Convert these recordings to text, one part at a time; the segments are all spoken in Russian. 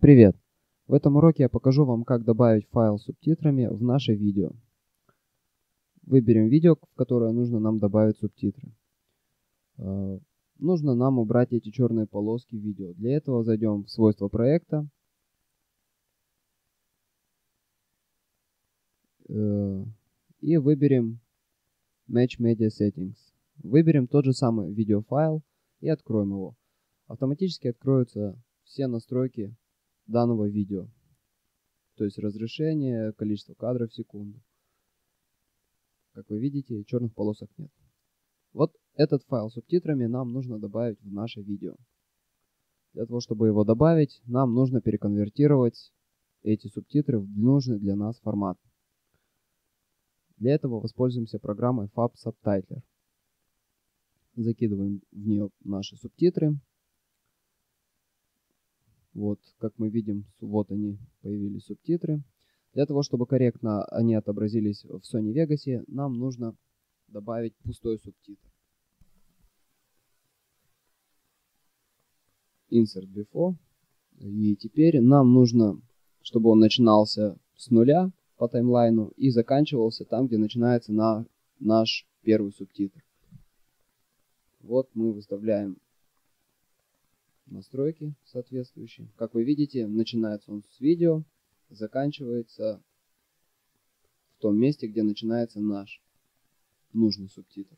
Привет! В этом уроке я покажу вам, как добавить файл с субтитрами в наше видео. Выберем видео, в которое нужно нам добавить субтитры. Э, нужно нам убрать эти черные полоски видео. Для этого зайдем в свойства проекта. Э, и выберем Match Media Settings. Выберем тот же самый видеофайл и откроем его. Автоматически откроются все настройки данного видео. То есть разрешение, количество кадров в секунду. Как вы видите, черных полосок нет. Вот этот файл с субтитрами нам нужно добавить в наше видео. Для того, чтобы его добавить, нам нужно переконвертировать эти субтитры в нужный для нас формат. Для этого воспользуемся программой Fab Subtitler. Закидываем в нее наши субтитры. Вот, как мы видим, вот они, появились субтитры. Для того, чтобы корректно они отобразились в Sony Vegas, нам нужно добавить пустой субтитр. Insert Before. И теперь нам нужно, чтобы он начинался с нуля по таймлайну и заканчивался там, где начинается на наш первый субтитр. Вот мы выставляем настройки соответствующие. Как вы видите, начинается он с видео, заканчивается в том месте, где начинается наш нужный субтитр.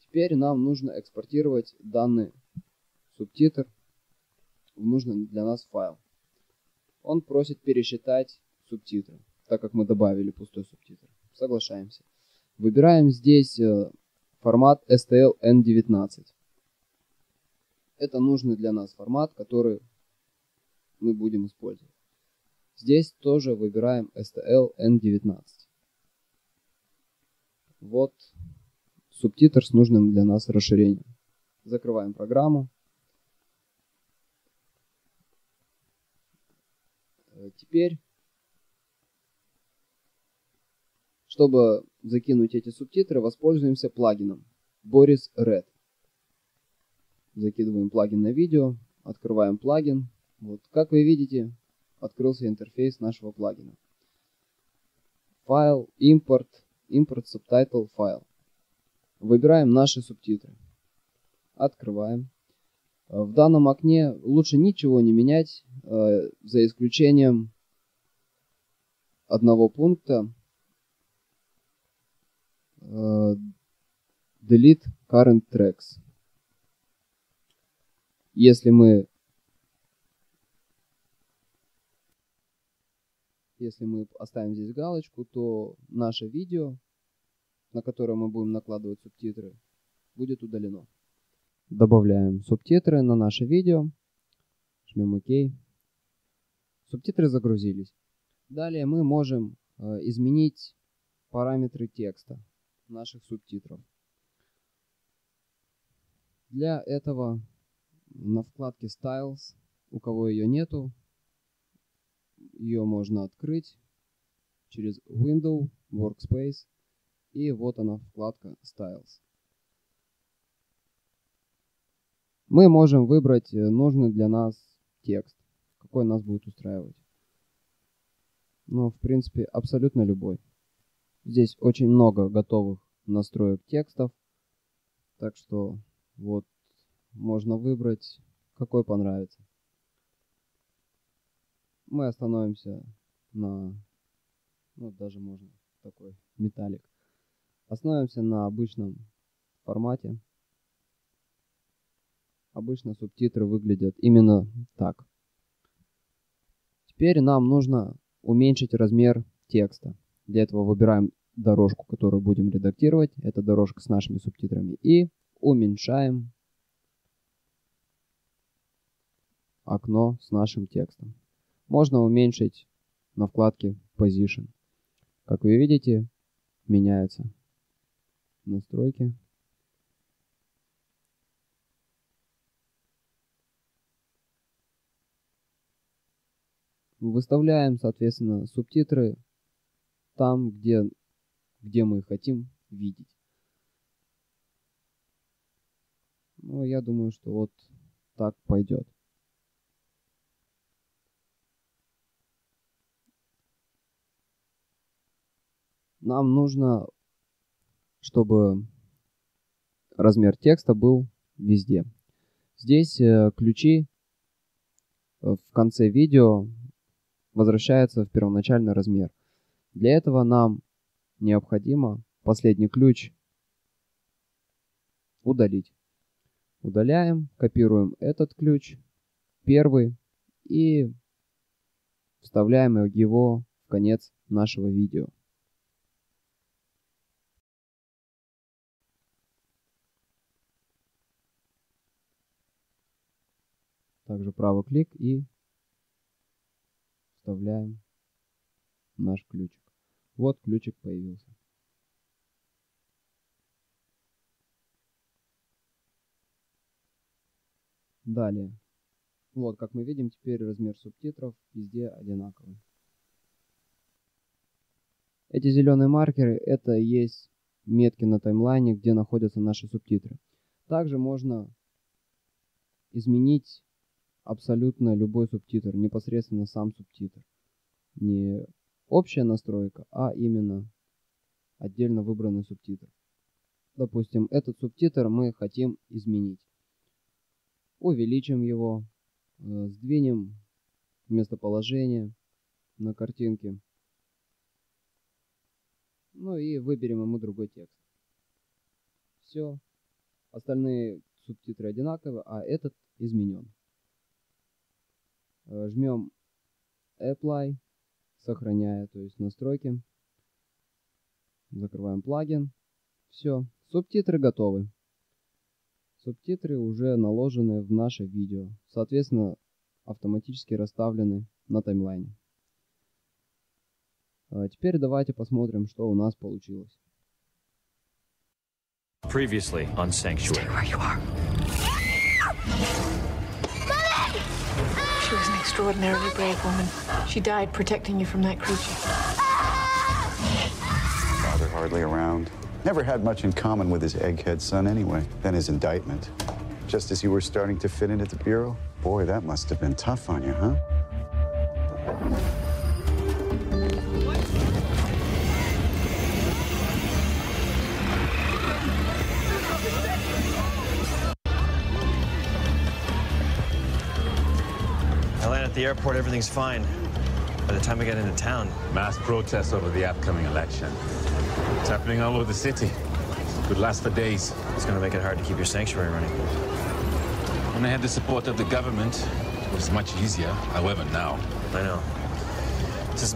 Теперь нам нужно экспортировать данный субтитр в нужный для нас файл. Он просит пересчитать субтитры, так как мы добавили пустой субтитр. Соглашаемся. Выбираем здесь э, формат STL N19. Это нужный для нас формат, который мы будем использовать. Здесь тоже выбираем STL N19. Вот субтитр с нужным для нас расширением. Закрываем программу. Э, теперь, чтобы закинуть эти субтитры, воспользуемся плагином Boris Red закидываем плагин на видео, открываем плагин. Вот, как вы видите, открылся интерфейс нашего плагина. Файл, импорт, импорт subtitle файл. Выбираем наши субтитры. Открываем. В данном окне лучше ничего не менять, э, за исключением одного пункта. Э, delete current tracks. Если мы если мы оставим здесь галочку, то наше видео, на которое мы будем накладывать субтитры, будет удалено. Добавляем субтитры на наше видео. Жмем ОК. Субтитры загрузились. Далее мы можем э, изменить параметры текста наших субтитров. Для этого на вкладке Styles. У кого ее нету, ее можно открыть через Window, Workspace. И вот она вкладка Styles. Мы можем выбрать э, нужный для нас текст, какой нас будет устраивать. Ну, в принципе, абсолютно любой. Здесь очень много готовых настроек текстов. Так что вот можно выбрать, какой понравится. Мы остановимся на, ну даже можно такой металлик. Остановимся на обычном формате. Обычно субтитры выглядят именно так. Теперь нам нужно уменьшить размер текста. Для этого выбираем дорожку, которую будем редактировать. Это дорожка с нашими субтитрами. И уменьшаем окно с нашим текстом. Можно уменьшить на вкладке Position. Как вы видите, меняются настройки. Выставляем, соответственно, субтитры там, где, где мы хотим видеть. Ну, я думаю, что вот так пойдет. Нам нужно, чтобы размер текста был везде. Здесь э, ключи э, в конце видео возвращаются в первоначальный размер. Для этого нам необходимо последний ключ удалить. Удаляем, копируем этот ключ, первый, и вставляем его в конец нашего видео. Также правый клик и вставляем наш ключик. Вот ключик появился. Далее. Вот, как мы видим, теперь размер субтитров везде одинаковый. Эти зеленые маркеры это есть метки на таймлайне, где находятся наши субтитры. Также можно изменить абсолютно любой субтитр, непосредственно сам субтитр. Не общая настройка, а именно отдельно выбранный субтитр. Допустим, этот субтитр мы хотим изменить. Увеличим его, э, сдвинем местоположение на картинке. Ну и выберем ему другой текст. Все. Остальные субтитры одинаковые, а этот изменен. Э, жмем Apply, сохраняя, то есть настройки. Закрываем плагин. Все, субтитры готовы. Субтитры уже наложены в наше видео, соответственно, автоматически расставлены на таймлайне. А теперь давайте посмотрим, что у нас получилось. Previously on Sanctuary. Stay where you are. She was an extraordinarily brave woman. She died protecting you from that creature. Father hardly around. Never had much in common with his egghead son anyway. Then his indictment. Just as you were starting to fit in at the Bureau? Boy, that must have been tough on you, huh? The airport, everything's fine. By the time I get into town, Mass protests over the upcoming election. It's happening all over the city. It Could last for days. it's gonna make it hard to keep your sanctuary running. When I had the support of the government, it was much easier. However, now, I know. Since